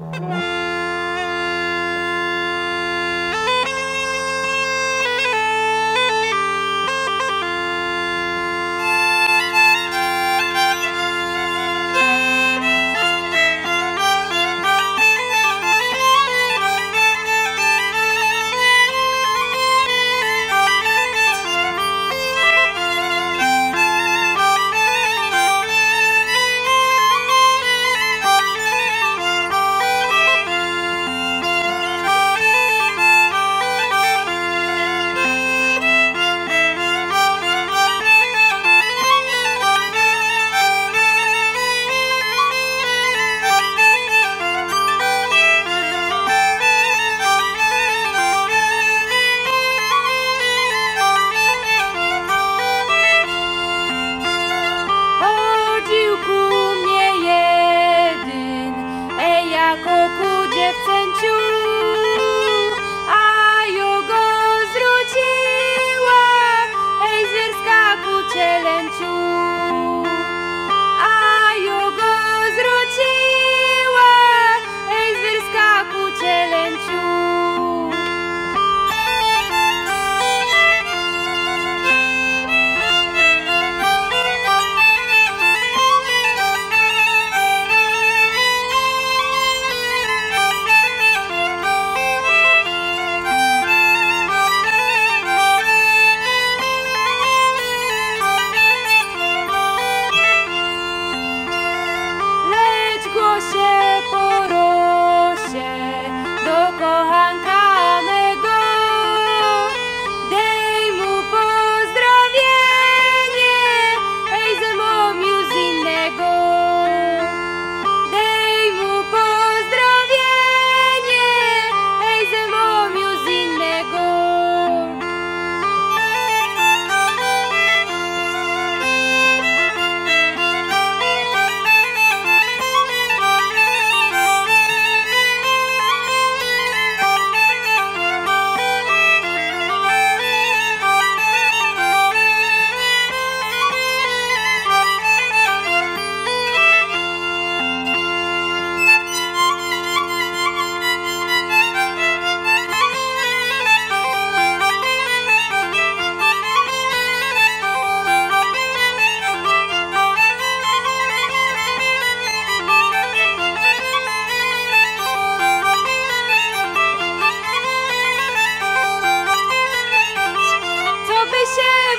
Mm-hmm.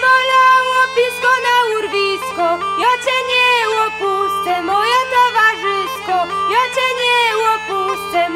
Wolało pisko na urwisko. Ja cię nie opuszczę, moja towarzysko. Ja cię nie opuszczę,